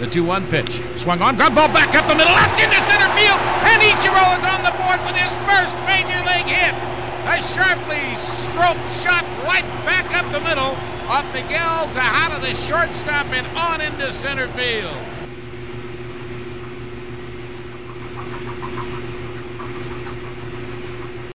The 2 1 pitch. Swung on, ground ball back up the middle. That's into center field. And Ichiro is on the board with his first major league hit. A sharply stroked shot right back up the middle off Miguel Tejada, the shortstop, and on into center field.